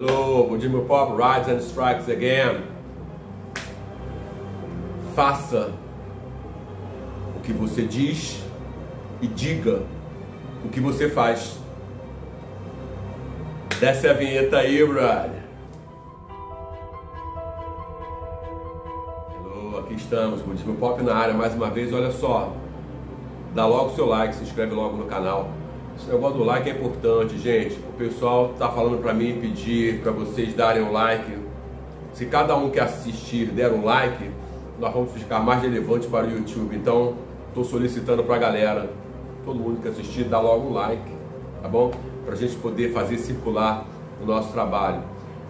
Hello, Budismo Pop, Rides and Strikes Again. Faça o que você diz e diga o que você faz. Desce a vinheta aí, brother. Hello, aqui estamos, Budismo Pop na área mais uma vez. Olha só, dá logo o seu like, se inscreve logo no canal esse negócio do like é importante, gente. O pessoal tá falando para mim pedir para vocês darem um like. Se cada um que assistir der um like, nós vamos ficar mais relevantes para o YouTube. Então, estou solicitando para a galera, todo mundo que assistir, dar logo um like, tá bom? Para a gente poder fazer circular o nosso trabalho.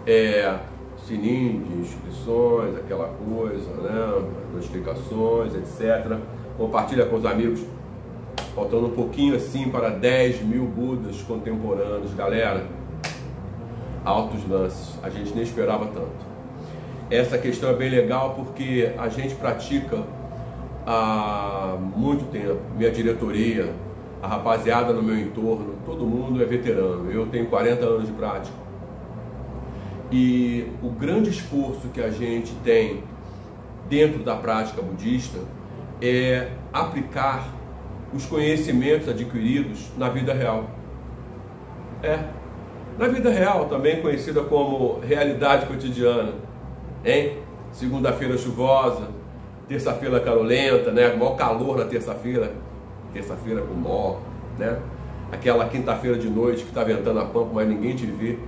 É, sininho de inscrições, aquela coisa, né? Notificações, etc. Compartilha com os amigos faltando um pouquinho assim para 10 mil Budas contemporâneos, galera. Altos lances, a gente nem esperava tanto. Essa questão é bem legal porque a gente pratica há muito tempo. Minha diretoria, a rapaziada no meu entorno, todo mundo é veterano. Eu tenho 40 anos de prática. E o grande esforço que a gente tem dentro da prática budista é aplicar os conhecimentos adquiridos na vida real. É. Na vida real, também conhecida como realidade cotidiana. Hein? Segunda-feira chuvosa, terça-feira calorenta, né? Maior calor na terça-feira, terça-feira com mó, né? Aquela quinta-feira de noite que está ventando a pampa, mas ninguém te vê.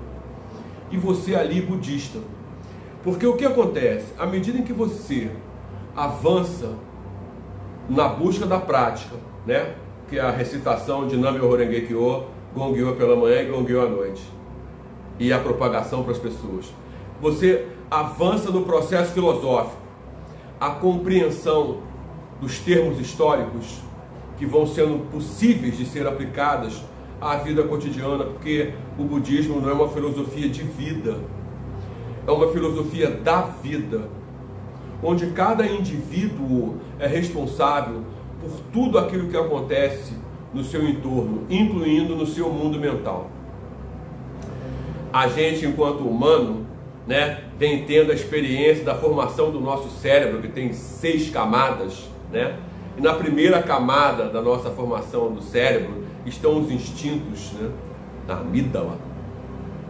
E você ali budista. Porque o que acontece? À medida em que você avança na busca da prática, né? Que é a recitação de Namyo Horenge Kyo, Gongyo pela manhã e Gongyo à noite. E a propagação para as pessoas. Você avança no processo filosófico. A compreensão dos termos históricos que vão sendo possíveis de ser aplicadas à vida cotidiana, porque o budismo não é uma filosofia de vida, é uma filosofia da vida, onde cada indivíduo é responsável por tudo aquilo que acontece no seu entorno, incluindo no seu mundo mental. A gente, enquanto humano, né, vem tendo a experiência da formação do nosso cérebro, que tem seis camadas, né? E na primeira camada da nossa formação do cérebro estão os instintos, né? Na amígdala.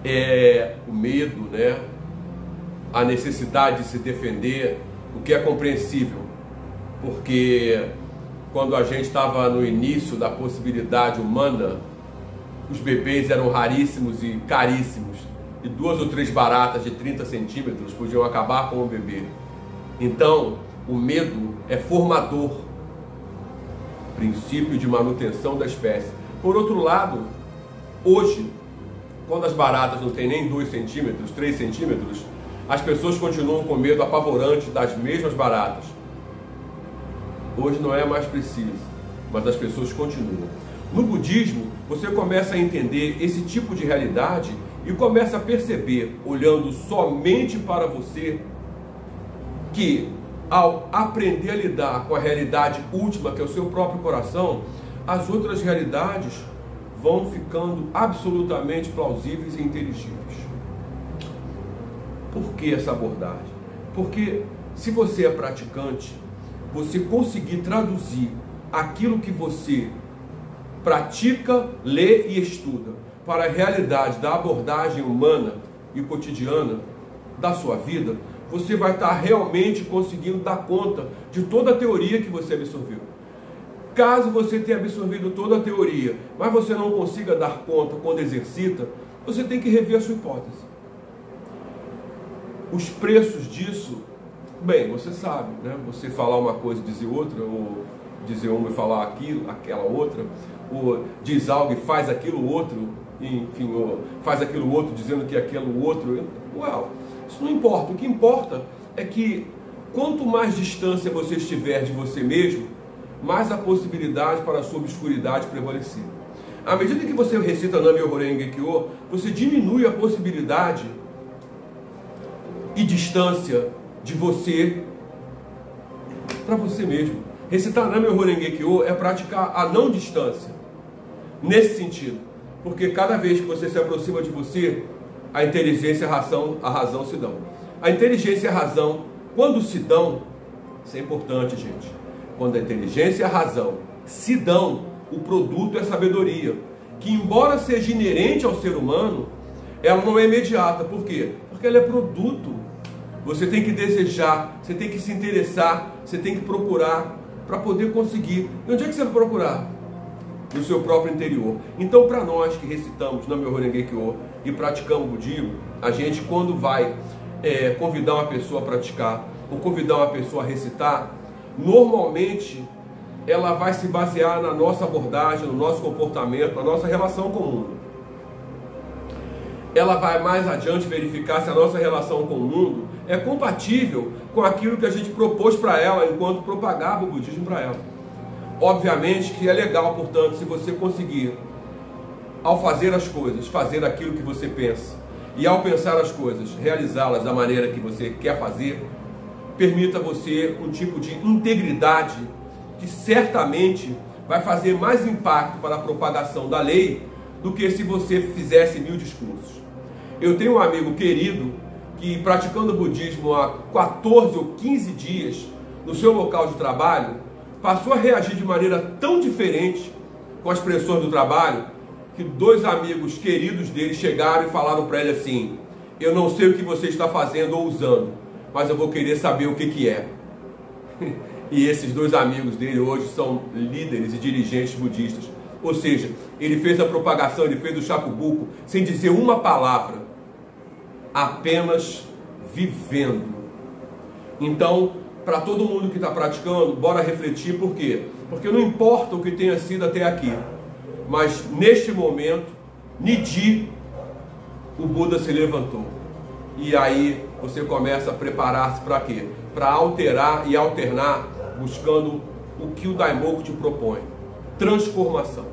É o medo, né? A necessidade de se defender, o que é compreensível, porque quando a gente estava no início da possibilidade humana, os bebês eram raríssimos e caríssimos. E duas ou três baratas de 30 centímetros podiam acabar com o bebê. Então, o medo é formador, princípio de manutenção da espécie. Por outro lado, hoje, quando as baratas não têm nem 2 centímetros, 3 centímetros, as pessoas continuam com medo apavorante das mesmas baratas Hoje não é mais preciso, mas as pessoas continuam. No budismo, você começa a entender esse tipo de realidade e começa a perceber, olhando somente para você, que ao aprender a lidar com a realidade última, que é o seu próprio coração, as outras realidades vão ficando absolutamente plausíveis e inteligíveis. Por que essa abordagem? Porque se você é praticante, você conseguir traduzir aquilo que você pratica, lê e estuda para a realidade da abordagem humana e cotidiana da sua vida, você vai estar realmente conseguindo dar conta de toda a teoria que você absorveu. Caso você tenha absorvido toda a teoria, mas você não consiga dar conta quando exercita, você tem que rever a sua hipótese. Os preços disso Bem, você sabe, né? Você falar uma coisa e dizer outra, ou dizer uma e falar aquilo, aquela outra, ou diz algo e faz aquilo outro, enfim, ou faz aquilo outro dizendo que aquilo outro. Uau, isso não importa. O que importa é que quanto mais distância você estiver de você mesmo, mais a possibilidade para a sua obscuridade prevalecer. À medida que você recita Nami Horenge você diminui a possibilidade e distância de você para você mesmo. Recitar Nami Horenge Kyo é praticar a não distância. Nesse sentido. Porque cada vez que você se aproxima de você, a inteligência e a razão, a razão se dão. A inteligência e a razão, quando se dão, isso é importante, gente. Quando a inteligência e a razão se dão, o produto é sabedoria, que embora seja inerente ao ser humano, ela não é imediata. Por quê? Porque ela é produto. Você tem que desejar, você tem que se interessar, você tem que procurar para poder conseguir. E onde é que você vai procurar? No seu próprio interior. Então, para nós que recitamos na meu Kyo e praticamos o budismo, a gente quando vai é, convidar uma pessoa a praticar ou convidar uma pessoa a recitar, normalmente ela vai se basear na nossa abordagem, no nosso comportamento, na nossa relação com o mundo. Ela vai mais adiante verificar se a nossa relação com o mundo é compatível com aquilo que a gente propôs para ela enquanto propagava o budismo para ela. Obviamente que é legal, portanto, se você conseguir, ao fazer as coisas, fazer aquilo que você pensa, e ao pensar as coisas, realizá-las da maneira que você quer fazer, permita você um tipo de integridade que certamente vai fazer mais impacto para a propagação da lei do que se você fizesse mil discursos. Eu tenho um amigo querido que, praticando budismo há 14 ou 15 dias no seu local de trabalho, passou a reagir de maneira tão diferente com as pressões do trabalho que dois amigos queridos dele chegaram e falaram para ele assim: Eu não sei o que você está fazendo ou usando, mas eu vou querer saber o que, que é. e esses dois amigos dele hoje são líderes e dirigentes budistas. Ou seja, ele fez a propagação, ele fez o chacubuco sem dizer uma palavra, apenas vivendo. Então, para todo mundo que está praticando, bora refletir por quê? Porque não importa o que tenha sido até aqui, mas neste momento, Nidi, o Buda se levantou. E aí você começa a preparar-se para quê? Para alterar e alternar, buscando o que o Daimoku te propõe: transformação.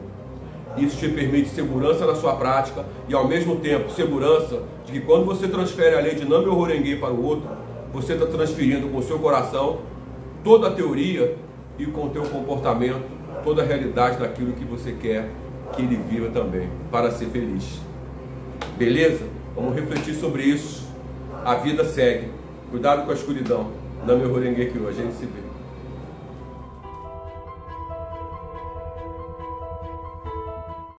Isso te permite segurança na sua prática e, ao mesmo tempo, segurança de que quando você transfere a lei de Nami Horengui para o outro, você está transferindo com o seu coração toda a teoria e com o teu comportamento toda a realidade daquilo que você quer que ele viva também, para ser feliz. Beleza? Vamos refletir sobre isso. A vida segue. Cuidado com a escuridão. Não me que a gente se vê.